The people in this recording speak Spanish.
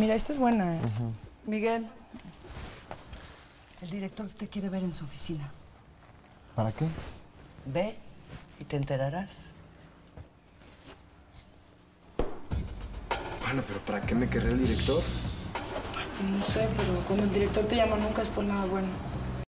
Mira, esta es buena. ¿eh? Miguel, el director te quiere ver en su oficina. ¿Para qué? Ve y te enterarás. Ah, bueno, pero ¿para qué me querría el director? No sé, pero cuando el director te llama nunca es por nada bueno.